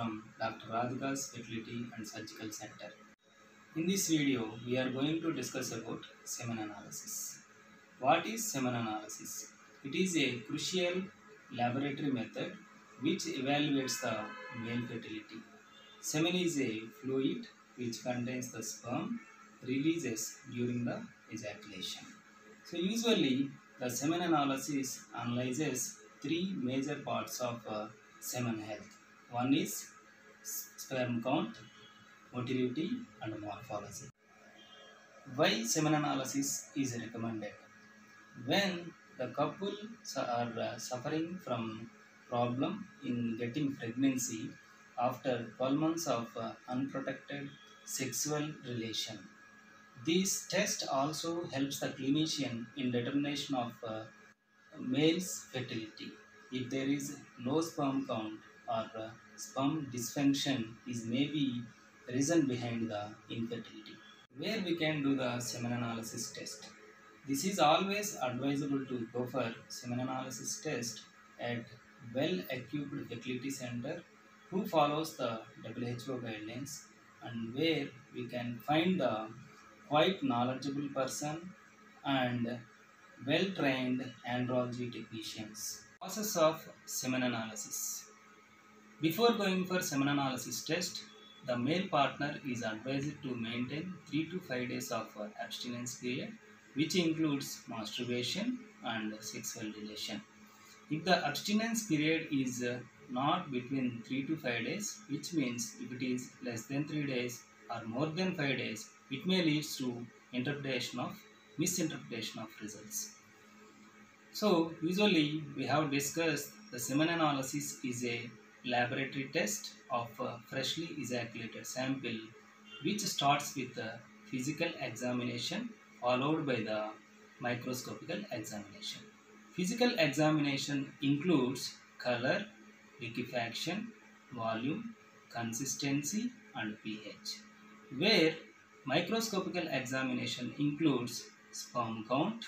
from Dr. Radhika's Fertility and Surgical Center. In this video, we are going to discuss about semen analysis. What is semen analysis? It is a crucial laboratory method which evaluates the male fertility. Semen is a fluid which contains the sperm releases during the ejaculation. So usually the semen analysis analyzes three major parts of uh, semen health. One is sperm count, motility and morphology. Why semen analysis is recommended? When the couple are uh, suffering from problem in getting pregnancy after 12 months of uh, unprotected sexual relation. This test also helps the clinician in determination of uh, male's fertility. If there is low sperm count or sperm dysfunction is maybe reason behind the infertility. Where we can do the semen analysis test. This is always advisable to go for semen analysis test at well-equipped fertility center who follows the WHO guidelines and where we can find the quite knowledgeable person and well-trained andrology technicians. Process of semen analysis. Before going for semen analysis test, the male partner is advised to maintain 3 to 5 days of abstinence period which includes masturbation and sexual relation. If the abstinence period is not between 3 to 5 days, which means if it is less than 3 days or more than 5 days, it may lead to interpretation of misinterpretation of results. So usually we have discussed the semen analysis is a laboratory test of a freshly ejaculated sample which starts with a physical examination followed by the microscopical examination. Physical examination includes color, liquefaction, volume, consistency and pH, where microscopical examination includes sperm count,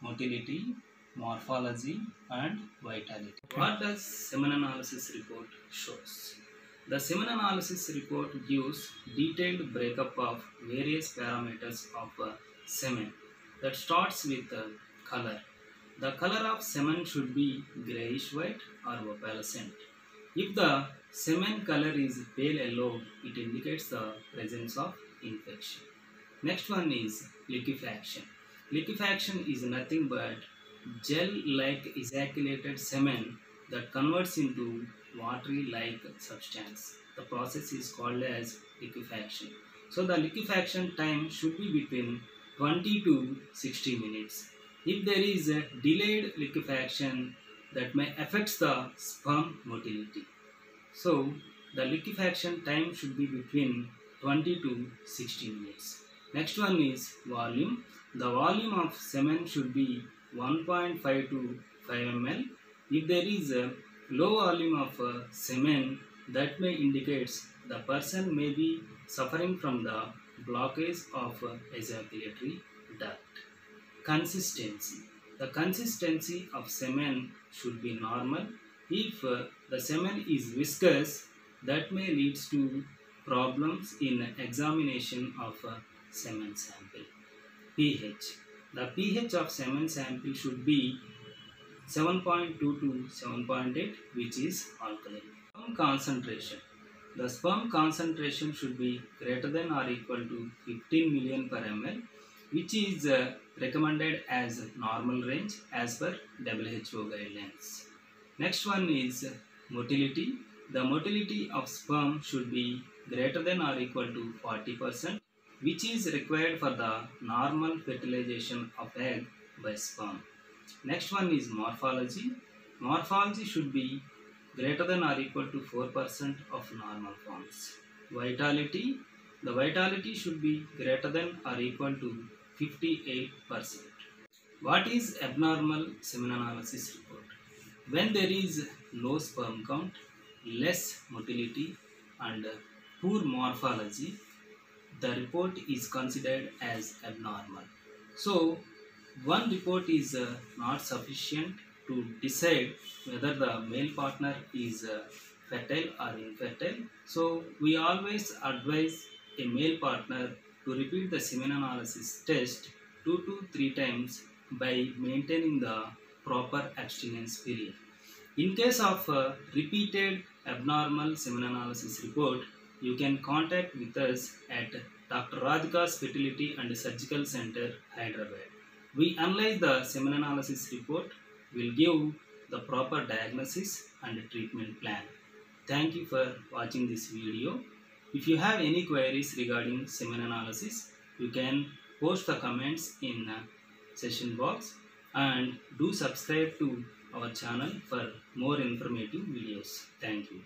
motility, morphology and vitality. What does semen analysis report shows? The semen analysis report gives detailed breakup of various parameters of uh, semen that starts with uh, color. The color of semen should be grayish white or opalescent. If the semen color is pale yellow, it indicates the presence of infection. Next one is liquefaction. Liquefaction is nothing but gel-like ejaculated semen that converts into watery-like substance. The process is called as liquefaction. So the liquefaction time should be between 20 to 60 minutes. If there is a delayed liquefaction that may affect the sperm motility. So the liquefaction time should be between 20 to 60 minutes. Next one is volume. The volume of semen should be 1.5 to 5 ml. If there is a low volume of uh, semen, that may indicates the person may be suffering from the blockage of uh, ejaculatory duct. Consistency. The consistency of semen should be normal. If uh, the semen is viscous, that may lead to problems in examination of uh, semen sample. pH. The pH of semen sample should be 7.2 to 7.8 which is alkaline. Sperm concentration. The sperm concentration should be greater than or equal to 15 million per ml which is uh, recommended as normal range as per WHO guidelines. Next one is motility. The motility of sperm should be greater than or equal to 40% which is required for the normal fertilization of egg by sperm. Next one is morphology. Morphology should be greater than or equal to 4% of normal forms. Vitality. The vitality should be greater than or equal to 58%. What is abnormal semen analysis report? When there is low sperm count, less motility and poor morphology, the report is considered as abnormal. So, one report is uh, not sufficient to decide whether the male partner is uh, fertile or infertile. So we always advise a male partner to repeat the semen analysis test two to three times by maintaining the proper abstinence period. In case of uh, repeated abnormal semen analysis report, you can contact with us at Dr. Radhika's Fertility and Surgical Center, Hyderabad. We analyze the semen analysis report, will give the proper diagnosis and treatment plan. Thank you for watching this video. If you have any queries regarding semen analysis, you can post the comments in the session box and do subscribe to our channel for more informative videos. Thank you.